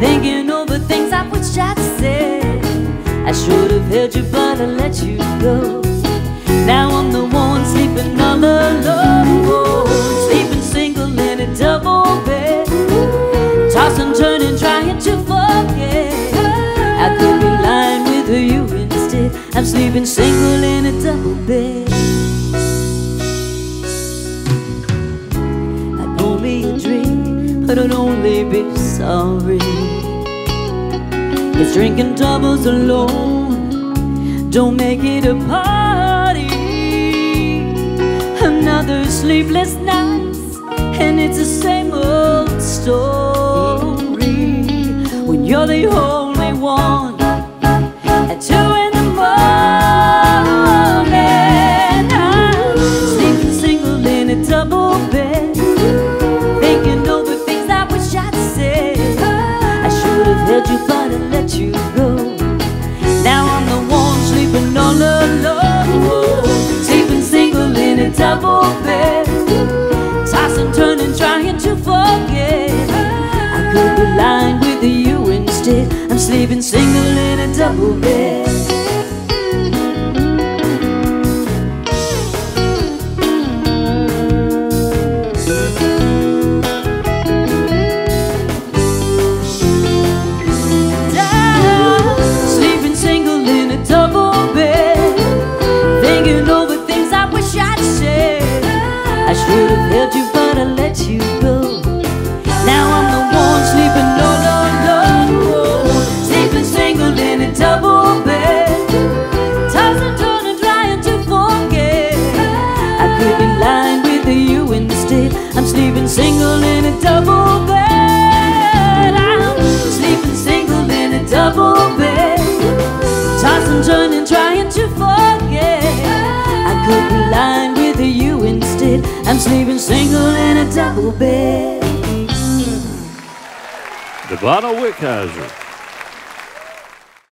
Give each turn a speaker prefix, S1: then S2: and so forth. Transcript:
S1: Thinking over things I put I'd said. I should have held you but I let you go. Now I'm the one sleeping all alone. Sleeping single in a double bed. Tossing, turning, trying to forget. I could be lying with you instead? I'm sleeping single I'd only be sorry. It's drinking doubles alone, don't make it a party. Another sleepless night, and it's the same old story. When you're the only one double bed, tossing, turning, trying to forget. I could be lying with you instead. I'm sleeping single tossing, turning, trying to forget. I could be lying with you instead. I'm sleeping single in a double bed.
S2: Devonna Wickizer.